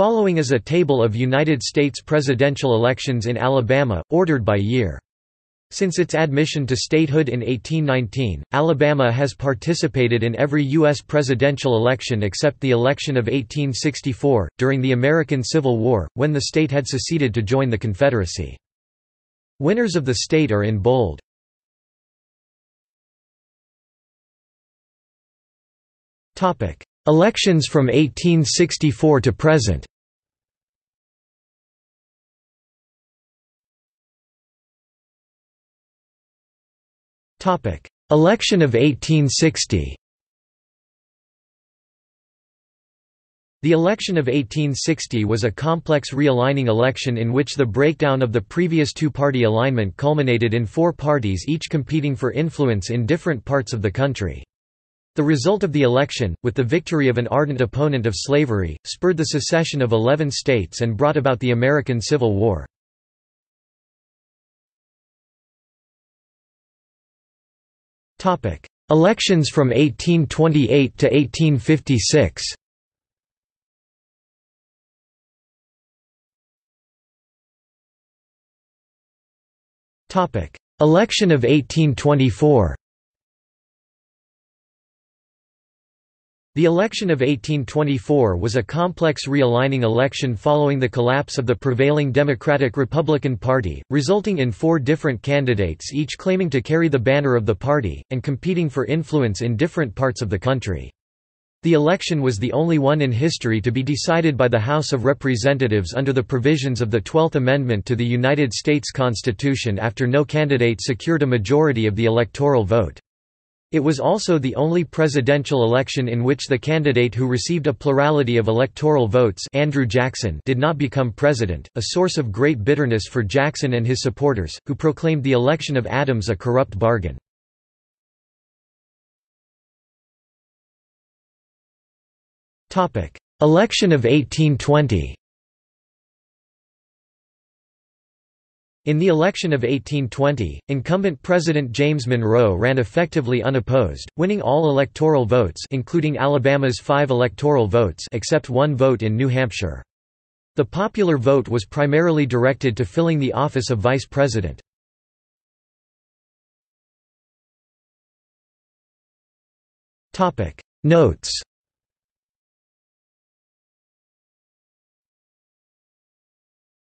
Following is a table of United States presidential elections in Alabama, ordered by year. Since its admission to statehood in 1819, Alabama has participated in every U.S. presidential election except the election of 1864, during the American Civil War, when the state had seceded to join the Confederacy. Winners of the state are in bold. Elections from 1864 to present. Election of 1860 The election of 1860 was a complex realigning election in which the breakdown of the previous two-party alignment culminated in four parties each competing for influence in different parts of the country. The result of the election, with the victory of an ardent opponent of slavery, spurred the secession of 11 states and brought about the American Civil War. Elections from 1828 to 1856 Election of 1824 The election of 1824 was a complex realigning election following the collapse of the prevailing Democratic-Republican Party, resulting in four different candidates each claiming to carry the banner of the party, and competing for influence in different parts of the country. The election was the only one in history to be decided by the House of Representatives under the provisions of the Twelfth Amendment to the United States Constitution after no candidate secured a majority of the electoral vote. It was also the only presidential election in which the candidate who received a plurality of electoral votes Andrew Jackson did not become president, a source of great bitterness for Jackson and his supporters, who proclaimed the election of Adams a corrupt bargain. Election of 1820 In the election of 1820, incumbent President James Monroe ran effectively unopposed, winning all electoral votes including Alabama's five electoral votes except one vote in New Hampshire. The popular vote was primarily directed to filling the office of vice president. Notes